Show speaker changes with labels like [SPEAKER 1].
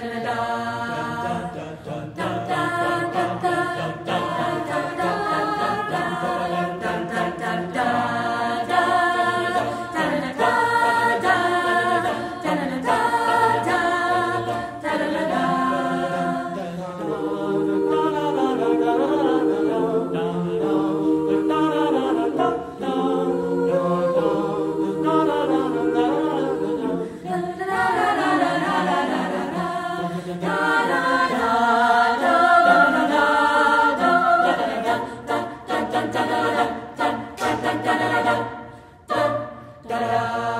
[SPEAKER 1] da da da da. da da da da da